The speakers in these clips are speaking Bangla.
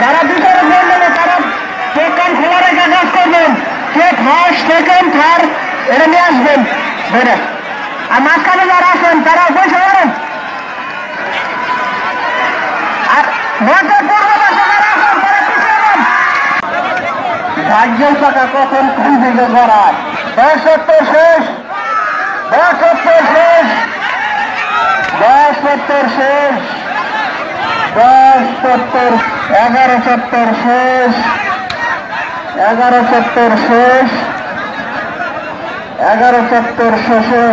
যারা ভিতরে বললেন তারা দোকান খোলা রেখে কাজ করবেন কে ফার্স্ট সেকেন্ড থার্ড এটা নিয়ে আসবেন। আর মাঝখানে যারা আছেন তারা পয়সা করেন আর ভোটের পূর্ব দেশে যারা আছেন তারা পিছিয়ে যান ভাগ্যের টাকা কখন কোন দিকে গড়ায় সত্তর শেষ। দশ সত্তর শেষ। দশ সত্তর শেষ। দশ সত্তর এগারো সত্তর শেষ। এগারো সত্তর শেষ। এগারো সত্তর শেষে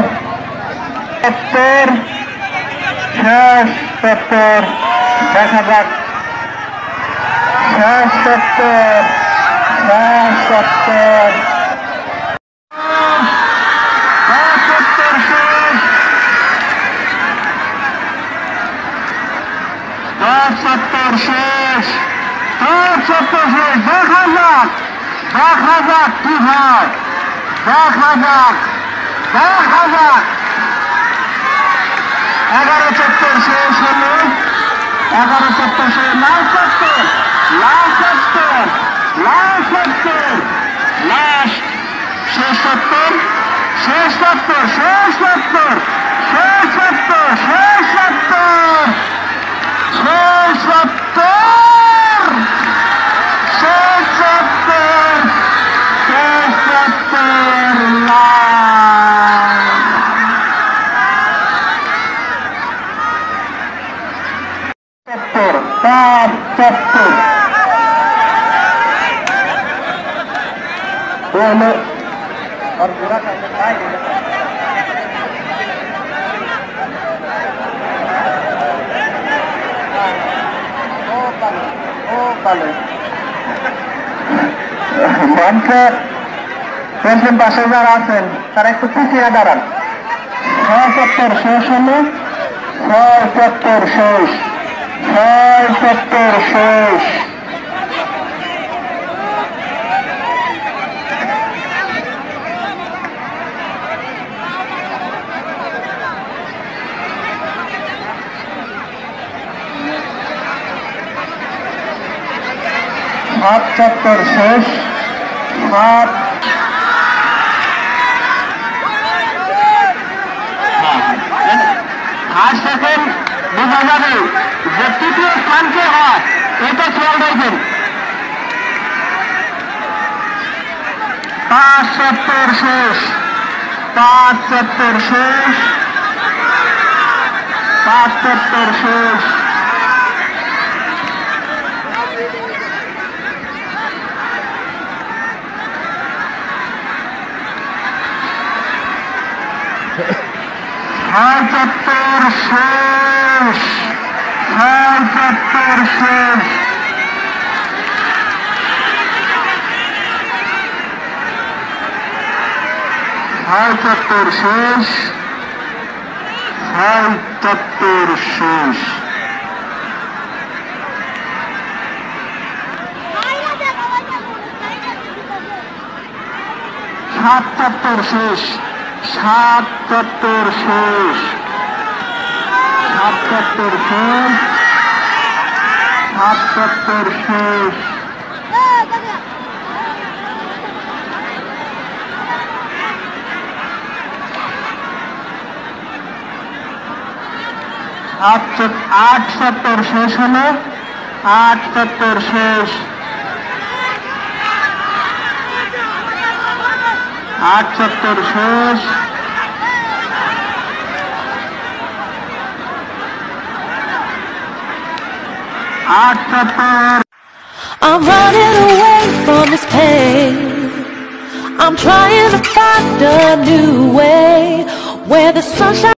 সত্তর। শেষ সত্তর। দেখা যাক। শেষ সত্তর। শেষ সত্তর শেষ শেষ সত্তর শেষ দেখা যাক দেখা যাক কি হয় দেখা যাক দেখা যাক এগারো চত্বর শেষ হলো। এগারো চত্বর শেষ লাল চত্বর তো আমরা আর ঘোরা পাশে যারা আছেন তারা একটু পিছিয়ে দাঁড়ান ছয় সত্তর শেষ হলে ছয় সত্তর শেষ और सत्तर शेष सात सत्तर शेष सात आठ सेकेंड বোঝা যাবে যে তৃতীয় স্থানকে হয়, এটা খেয়াল রাখবেন। পাঁচ সত্তর শেষ, পাঁচ সত্তর শেষ, পাঁচ সত্তর শেষ। ছয় Fark ettirsiz. Fark ettirsiz. Fark ettirsiz. Fark ettirsiz. Fark ettirsiz. সাত চত্বর শেষ। সাত চত্বর শেষ। সাত শেষ। আট সত্তর শেষ হলো। আট সত্তর শেষ। আট সত্তর শেষ আট সত্তর I'm running away from this pain. I'm trying to find a new way where the sunshine.